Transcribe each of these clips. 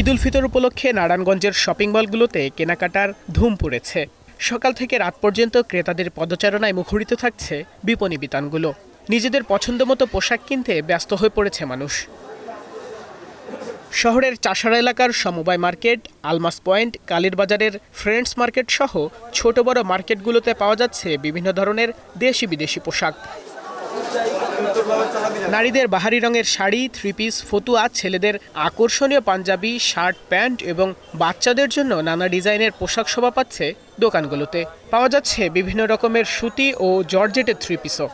ঈদ উল ফিতর উপলক্ষে নারায়ণগঞ্জের শপিং মলগুলোতে কেনাকাটার ধুম পড়েছে। সকাল থেকে রাত পর্যন্ত ক্রেতাদের পদচারণায় মুখরিত থাকছে বিপণী বিতানগুলো। নিজেদের পছন্দমতো পোশাক কিনতে ব্যস্ত হয়ে পড়েছে মানুষ। শহরের চাষারা এলাকার সমবায় মার্কেট, আলমাস পয়েন্ট, কালীর বাজারের ফ্রেন্ডস মার্কেট সহ ছোট বড় মার্কেটগুলোতে পাওয়া যাচ্ছে বিভিন্ন ধরনের দেশি বিদেশি পোশাক। নারীদের বাহারি রঙের শাড়ি থ্রি পিস ফতুয়া, ছেলেদের আকর্ষণীয় পাঞ্জাবি শার্ট প্যান্ট এবং বাচ্চাদের জন্য নানা ডিজাইনের পোশাক শোভা পাচ্ছে দোকানগুলোতে। পাওয়া যাচ্ছে বিভিন্ন রকমের সুতি ও জর্জেটের থ্রি পিসও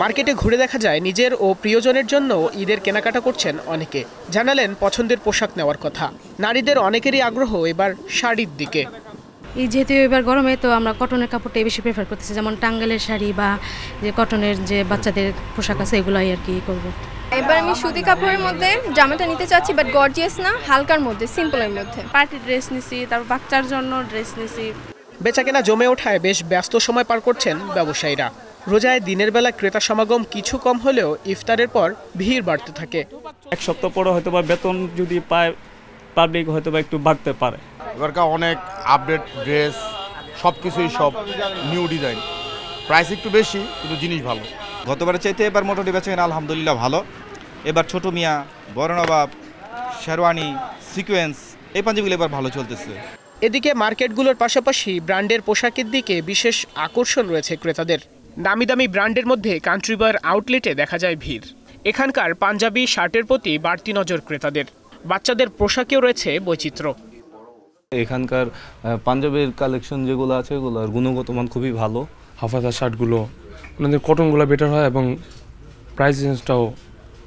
মার্কেটে ঘুরে দেখা যায় নিজের ও প্রিয়জনের জন্য ঈদের কেনাকাটা করছেন অনেকে। জানালেন পছন্দের পোশাক নেওয়ার কথা। নারীদের অনেকেরই আগ্রহ এবার শাড়ির দিকে। এই যেহেতু এবার গরমে তো আমরা কটনের কাপড়টাই বেশি প্রেফার করতেছি। যেমন টাঙ্গালের শাড়ি বা যে কটনের যে বাচ্চাদের পোশাক আছে এগুলোই আর কি করব। এবার আমি সুতি কাপড়ের মধ্যে জামাটা নিতে চাচ্ছি বাট গর্জিয়াস না হালকার মধ্যে সিম্পলের মধ্যে। পার্টি ড্রেস নিছি তারপর বাচ্চার জন্য ড্রেস নিছি। বেচাকেনা জমে ওঠায় বেশ ব্যস্ত সময় পার করছেন ব্যবসায়ীরা। রোজায় দিনের বেলা ক্রেতা সমাগম কিছু কম হলেও ইফতারের পর ভিড় বাড়তে থাকে। এক সপ্তাহ পরে হয়তো বা বেতন যদি পায় পাবলিক হয়তো বা একটু বাড়তে পারে। এবারকার অনেক আপডেট ড্রেস সব কিছুই সব নিউ ডিজাইন প্রাইস একটু বেশি কিন্তু জিনিস ভালো। গতবারের চাইতে এবার মোটামুটি বেচেন আলহামদুলিল্লাহ ভালো। এবার ছোট মিয়া বড় নবাব শেরওয়ানি সিকোয়েন্স এই পাঞ্জাবিগুলো এবার ভালো চলতেছে। এদিকে মার্কেটগুলোর পাশাপাশি ব্র্যান্ডের পোশাকের দিকে বিশেষ আকর্ষণ রয়েছে ক্রেতাদের। দামি দামি ব্র্যান্ডের মধ্যে কান্ট্রিবার আউটলেটে দেখা যায় ভিড়। এখানকার পাঞ্জাবি শার্টের প্রতি বাড়তি নজর ক্রেতাদের। বাচ্চাদের পোশাকেও রয়েছে বৈচিত্র্য। এখানকার পাঞ্জাবের কালেকশন যেগুলো আছে ওগুলোর গুণগত মান খুবই ভালো। হাফাজা শার্টগুলো ওনাদের কটনগুলো বেটার হয় এবং প্রাইস রেঞ্জটাও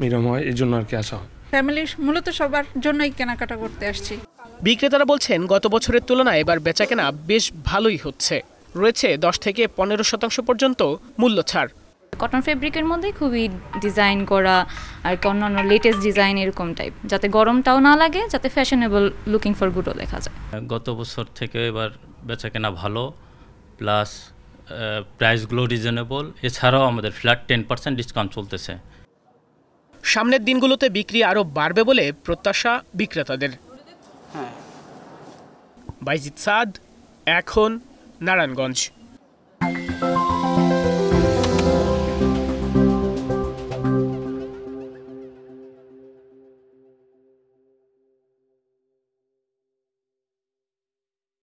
মিডিয়াম হয় এই জন্য আর কি আসা হয়। ফ্যামিলি মূলত সবার জন্যই কেনাকাটা করতে আসছি। বিক্রেতারা বলছেন গত বছরের তুলনায় এবার বেচাকেনা বেশ ভালোই হচ্ছে। রয়েছে দশ থেকে পনেরো শতাংশ পর্যন্ত মূল্য ছাড়। কটন ফেব্রিকের মধ্যে খুবই ডিজাইন করা আর কি অন্যান্য লেটেস্ট ডিজাইন এরকম টাইপ যাতে গরমটাও না লাগে যাতে ফ্যাশনেবল লুকিং ফর গুডও দেখা যায়। গত বছর থেকে এবার বেচা কেনা ভালো প্লাস প্রাইসগুলো রিজনেবল এছাড়াও আমাদের ফ্ল্যাট টেন পার্সেন্ট ডিসকাউন্ট চলতেছে। সামনের দিনগুলোতে বিক্রি আরও বাড়বে বলে প্রত্যাশা বিক্রেতাদের। বাইজিৎ সাদ এখন নারায়ণগঞ্জ।